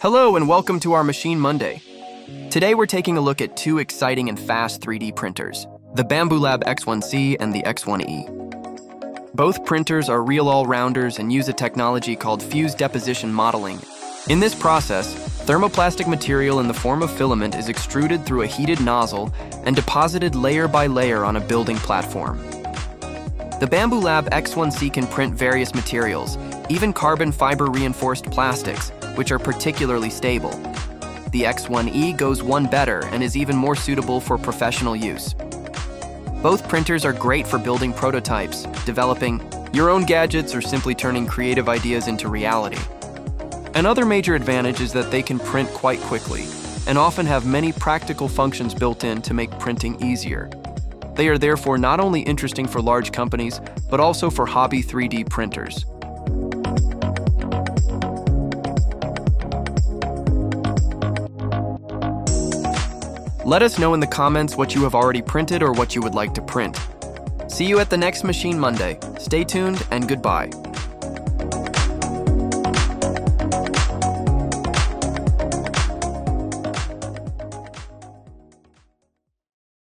Hello and welcome to our Machine Monday. Today we're taking a look at two exciting and fast 3D printers, the Bambu Lab X1C and the X1E. Both printers are real all-rounders and use a technology called fused deposition modeling. In this process, thermoplastic material in the form of filament is extruded through a heated nozzle and deposited layer by layer on a building platform. The Bambu Lab X1C can print various materials, even carbon fiber reinforced plastics, which are particularly stable. The X1E goes one better and is even more suitable for professional use. Both printers are great for building prototypes, developing your own gadgets, or simply turning creative ideas into reality. Another major advantage is that they can print quite quickly and often have many practical functions built in to make printing easier. They are therefore not only interesting for large companies, but also for hobby 3D printers. Let us know in the comments what you have already printed or what you would like to print. See you at the next Machine Monday. Stay tuned and goodbye.